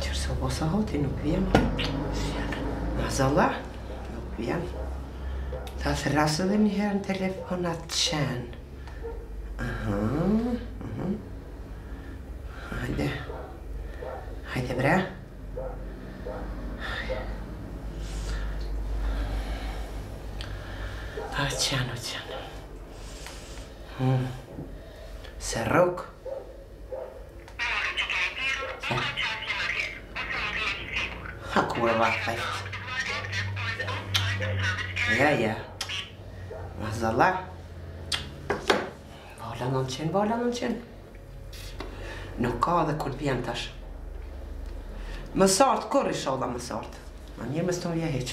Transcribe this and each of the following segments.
Qyre se po sahati nuk vjen, mazallah, nuk vjen. Ta thrasë dhe njëherë në telefon at qen. Aha, aha. Hajde. Hajde bre. A qen, o qen. Hmm. Se rrok. Ha kurva, hajt. Ja, ja. Mazalla. Bola në në qenë, bola në në qenë. Nuk ka dhe kur vjen tash. Më sartë, kur i shoh më sartë. Ma mirë mos t'vijë hiç.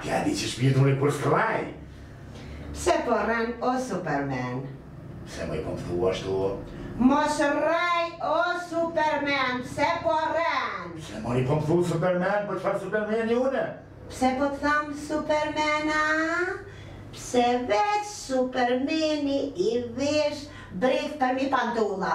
Ti e di që shpirt unë kurrë s'rrej. Pse po rren o supermen. Pse moj po m'thu ashtu. Mos rrej o supermen pse po rren. Pse moj po m'thu supermen po çfarë supermeni unë. Pse po të tham supermen a. Se veç supermeni i vesh brekt mi pantolla.